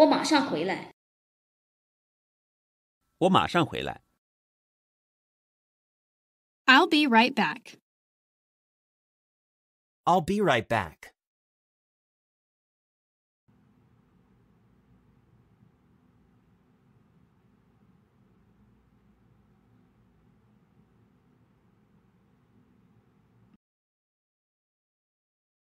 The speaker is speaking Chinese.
我马上回来我马上回来 i'll be right back i'll be right back